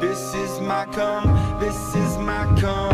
This is my come, this is my come.